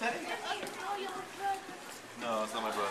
No, it's not my brother.